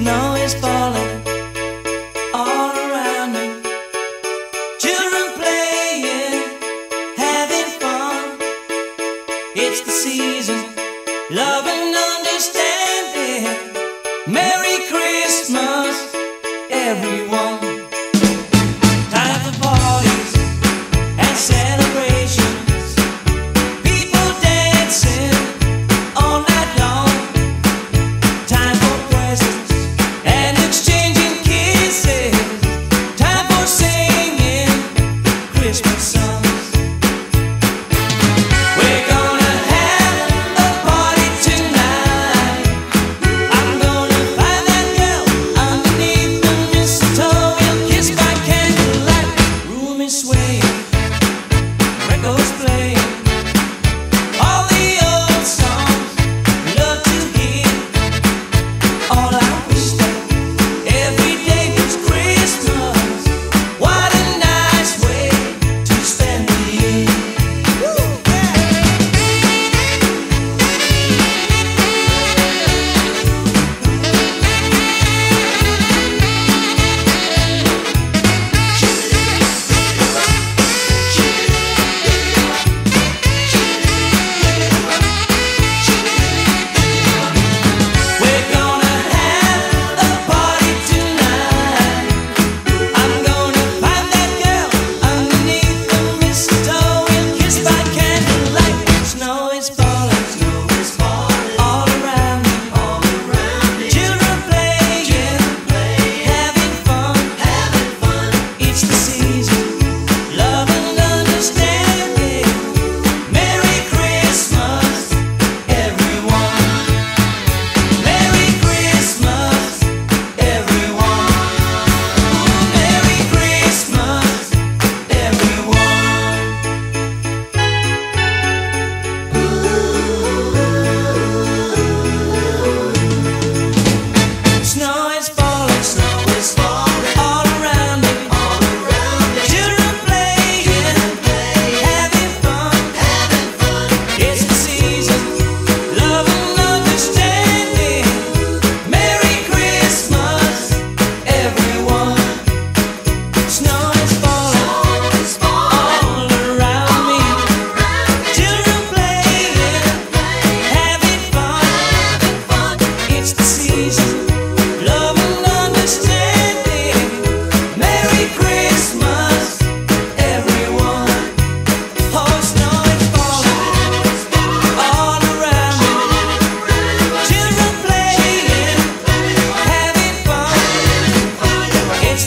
snow is falling all around me. Children playing, having fun. It's the season, love and understanding. Merry Christmas, everyone.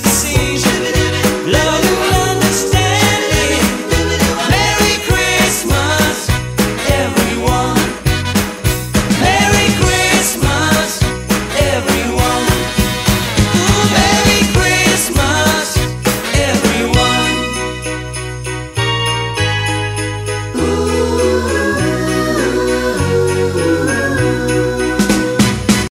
just see.